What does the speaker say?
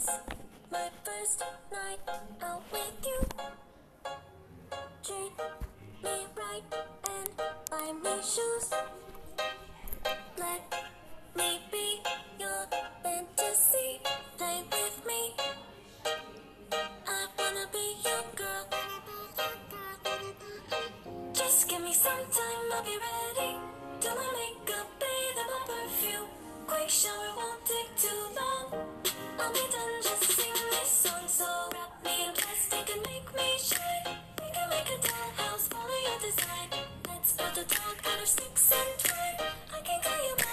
It's my first night out with you. Treat me right and buy me shoes. Let me be your fantasy. Play with me. I wanna be your girl. Just give me some time, I'll be ready. Do my makeup, bathe in my perfume. Quick shower won't take too long. I got six and three. I can call you.